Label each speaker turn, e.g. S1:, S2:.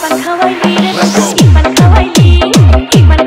S1: ipan kawali, ipan kawali, ipan